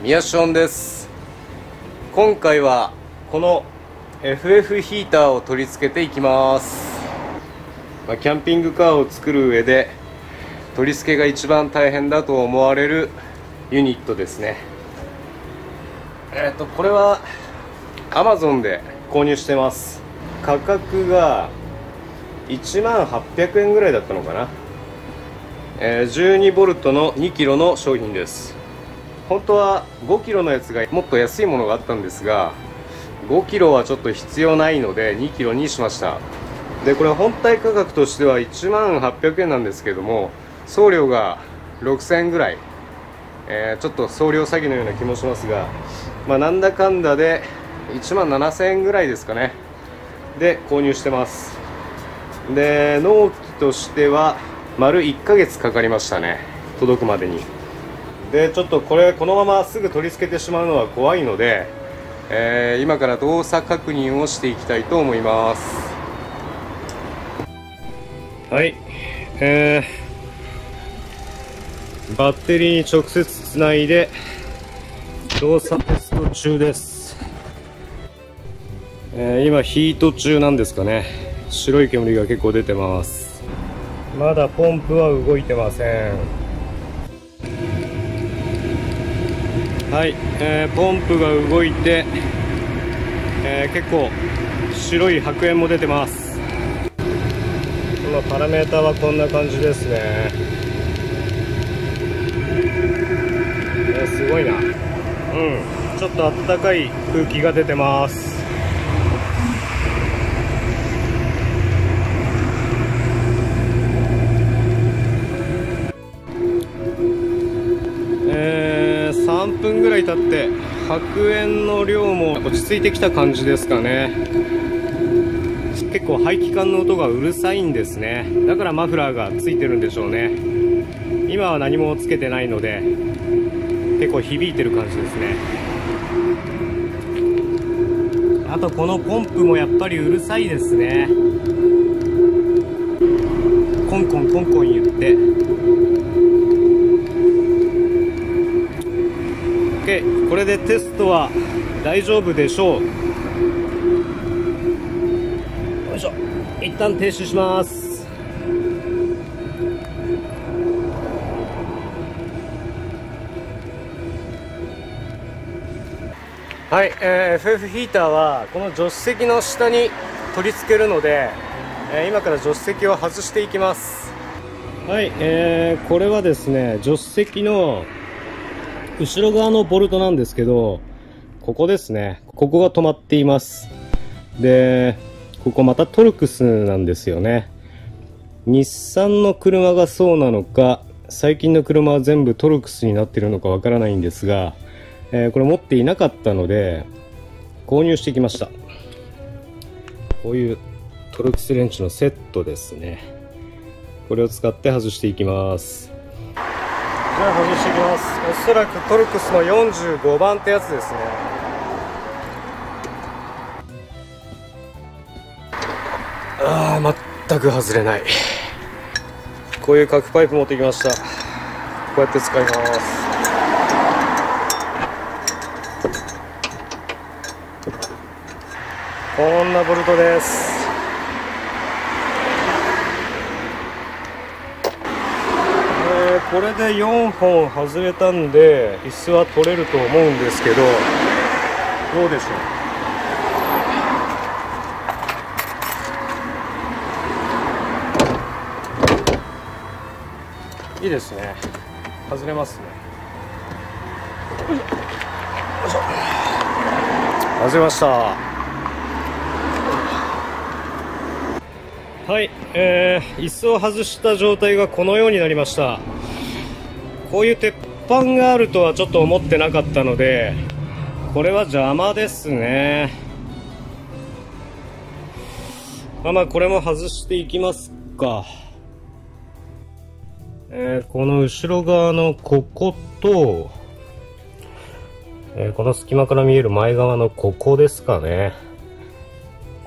ミヤションです。今回はこの FF ヒーターを取り付けていきます、まあ、キャンピングカーを作る上で取り付けが一番大変だと思われるユニットですね。えっ、とこれは Amazon で購入してます。価格が1万800円ぐらいだったのかな、えー、12V の 2kg の商品です。本当は 5kg のやつがもっと安いものがあったんですが 5kg はちょっと必要ないので 2kg にしました。でこれ本体価格としては1万800円なんですけども送料が6000円ぐらい、えー、ちょっと送料詐欺のような気もしますが、まあ、なんだかんだで1万7000円ぐらいですかね。で購入してます。で納期としては丸1ヶ月かかりましたね。届くまでに。でちょっとこれこのまますぐ取り付けてしまうのは怖いので、えー、今から動作確認をしていきたいと思います。はい。えー、バッテリーに直接つないで動作テスト中です、えー、今ヒート中なんですかね。白い煙が結構出てます。まだポンプは動いてません。はい、えー、ポンプが動いて、えー、結構白い白煙も出てます。今パラメーターはこんな感じですね、えー、すごいな。うんちょっと暖かい空気が出てます。3分ぐらい経って白煙の量も落ち着いてきた感じですかね。結構排気管の音がうるさいんですね。だからマフラーがついてるんでしょうね。今は何もつけてないので結構響いてる感じですね。あとこのポンプもやっぱりうるさいですね。コンコンコンコン言って。これでテストは大丈夫でしょう。よいしょ。一旦停止します。はい、えー、FF ヒーターはこの助手席の下に取り付けるので、えー、今から助手席を外していきます。はい、えー、これはですね助手席の後ろ側のボルトなんですけど、ここですね。ここが止まっています。で、ここまたトルクスなんですよね。日産の車がそうなのか、最近の車は全部トルクスになってるのかわからないんですが、えー、これ持っていなかったので、購入してきました。こういうトルクスレンチのセットですね。これを使って外していきます。じゃあ外していきます。おそらくトルクスの45番ってやつですね。ああ全く外れない。こういう角パイプ持ってきました。こうやって使います。こんなボルトです。これで4本外れたんで椅子は取れると思うんですけどどうでしょう？いいですね。外れますね。外れました。はい、えー、椅子を外した状態がこのようになりました。こういう鉄板があるとはちょっと思ってなかったのでこれは邪魔ですね。まあまあこれも外していきますか。えー、この後ろ側のここと、えー、この隙間から見える前側のここですかね。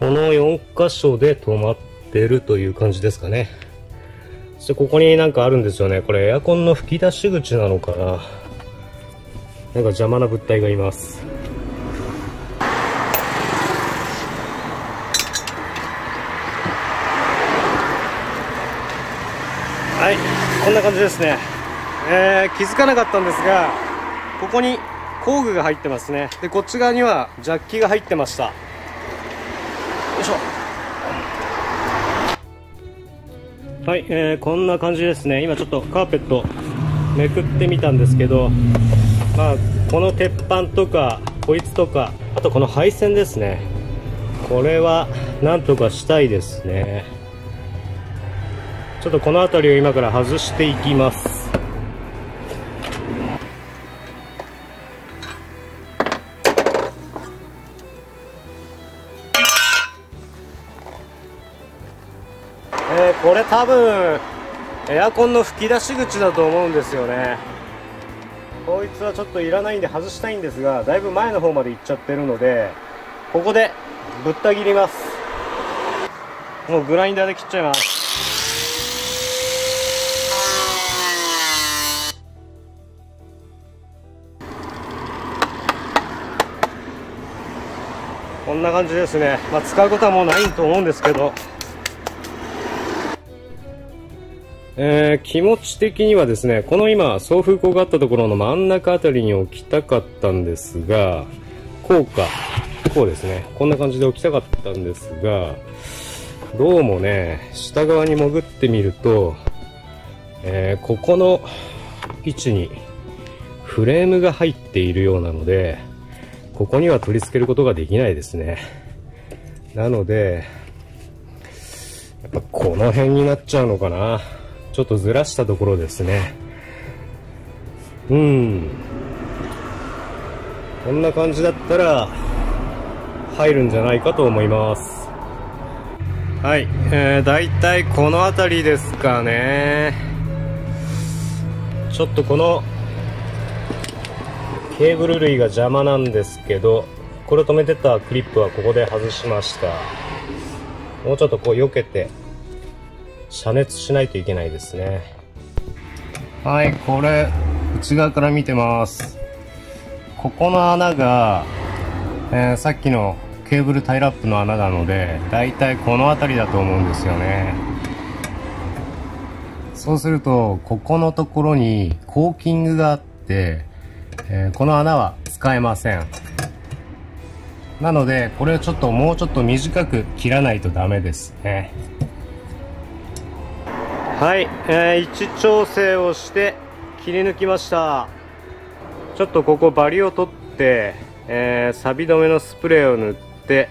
この4箇所で止まってるという感じですかね。そしてここになんかあるんですよね。これエアコンの吹き出し口なのかな。なんか邪魔な物体がいます。はいこんな感じですね、えー、気づかなかったんですがここに工具が入ってますね。でこっち側にはジャッキが入ってました。よいしょ。はい、えー、こんな感じですね。今ちょっとカーペットめくってみたんですけどまあこの鉄板とかこいつとかあとこの配線ですね。これはなんとかしたいですね。ちょっとこの辺りを今から外していきます。多分エアコンの吹き出し口だと思うんですよね。こいつはちょっといらないんで外したいんですがだいぶ前の方まで行っちゃってるのでここでぶった切ります。もうグラインダーで切っちゃいます。こんな感じですね、まあ、使うことはもうないと思うんですけど。えー、気持ち的にはですね、この今、送風口があったところの真ん中あたりに置きたかったんですが、こうか、こうですね、こんな感じで置きたかったんですが、どうもね、下側に潜ってみると、えー、ここの位置にフレームが入っているようなので、ここには取り付けることができないですね。なので、やっぱこの辺になっちゃうのかな。ちょっとずらしたところですね。うん。こんな感じだったら入るんじゃないかと思います。はい、えー、だいたいこの辺りですかね。ちょっとこのケーブル類が邪魔なんですけどこれを止めてたクリップはここで外しました。もうちょっとこう避けて。遮熱しないといけないですね。はいこれ内側から見てます。ここの穴が、えー、さっきのケーブルタイラップの穴なのでだいたいこの辺りだと思うんですよね。そうするとここのところにコーキングがあって、えー、この穴は使えません。なのでこれをちょっともうちょっと短く切らないとダメですね。はい、えー、位置調整をして切り抜きました。ちょっとここバリを取って、えー、錆止めのスプレーを塗って、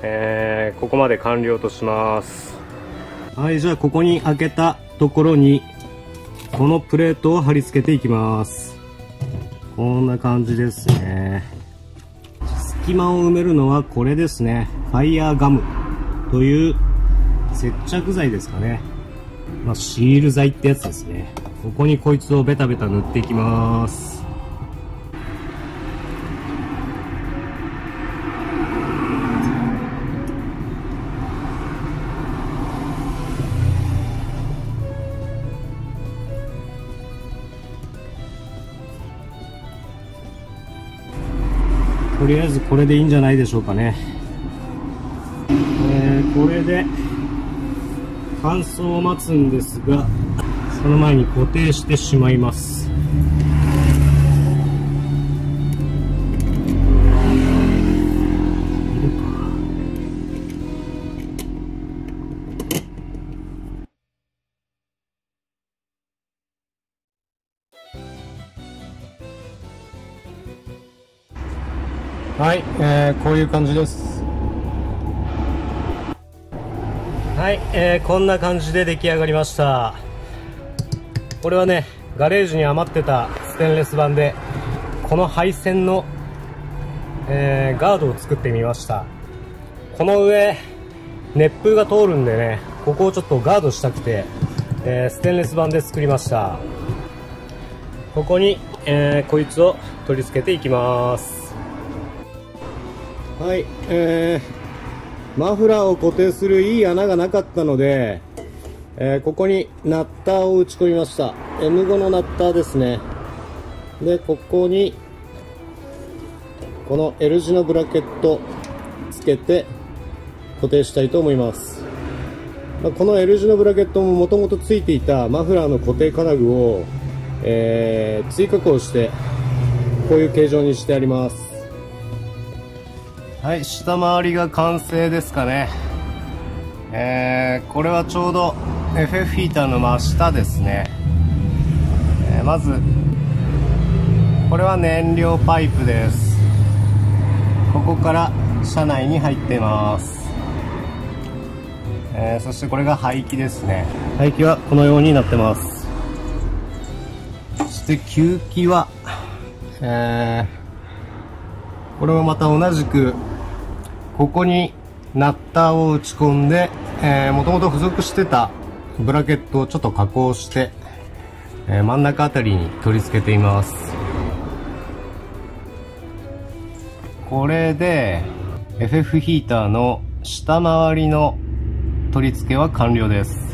えー、ここまで完了とします。はいじゃあここに開けたところにこのプレートを貼り付けていきます。こんな感じですね。隙間を埋めるのはこれですね。ファイヤーガムという接着剤ですかね。まあ、シール剤ってやつですね。ここにこいつをベタベタ塗っていきます。とりあえずこれでいいんじゃないでしょうかね、えー、これで乾燥を待つんですがその前に固定してしまいます。はい、えー、こういう感じです。はい、えー、こんな感じで出来上がりました。これはねガレージに余ってたステンレス板でこの配線の、えー、ガードを作ってみました。この上熱風が通るんでねここをちょっとガードしたくて、えー、ステンレス板で作りました。ここに、えー、こいつを取り付けていきます。はい、えー、マフラーを固定するいい穴がなかったので、えー、ここにナッターを打ち込みました。M5 のナッターですね。でここにこの L 字のブラケットつけて固定したいと思います。まこの L 字のブラケットももともとついていたマフラーの固定金具を、えー、追加工してこういう形状にしてあります。はい下回りが完成ですかね。えー、これはちょうど FF ヒーターの真下ですね、えー、まずこれは燃料パイプです。ここから車内に入ってます。えー、そしてこれが排気ですね。排気はこのようになってます。そして吸気はえー、これもまた同じくここにナッターを打ち込んで、えー、もともと付属してたブラケットをちょっと加工して、えー、真ん中あたりに取り付けています。これで FF ヒーターの下回りの取り付けは完了です。